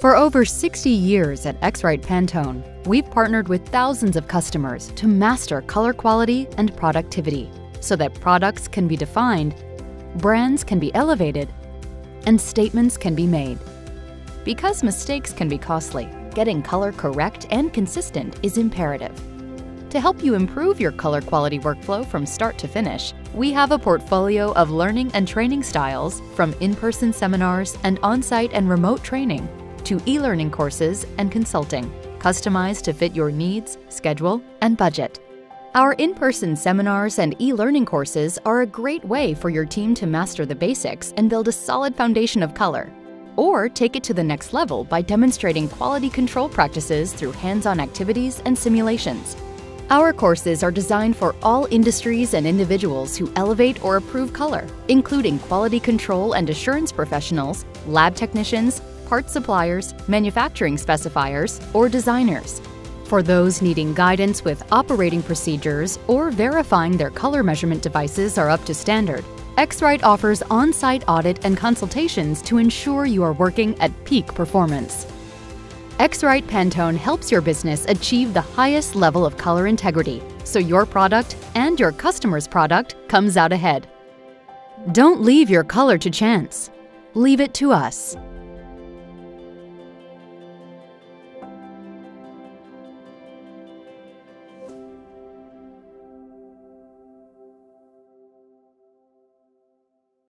For over 60 years at X-Rite Pantone, we've partnered with thousands of customers to master color quality and productivity so that products can be defined, brands can be elevated, and statements can be made. Because mistakes can be costly, getting color correct and consistent is imperative. To help you improve your color quality workflow from start to finish, we have a portfolio of learning and training styles from in-person seminars and on-site and remote training to e-learning courses and consulting, customized to fit your needs, schedule, and budget. Our in-person seminars and e-learning courses are a great way for your team to master the basics and build a solid foundation of color. Or take it to the next level by demonstrating quality control practices through hands-on activities and simulations. Our courses are designed for all industries and individuals who elevate or approve color, including quality control and assurance professionals, lab technicians, parts suppliers, manufacturing specifiers, or designers. For those needing guidance with operating procedures or verifying their color measurement devices are up to standard, X-Rite offers on-site audit and consultations to ensure you are working at peak performance. X-Rite Pantone helps your business achieve the highest level of color integrity so your product and your customer's product comes out ahead. Don't leave your color to chance. Leave it to us.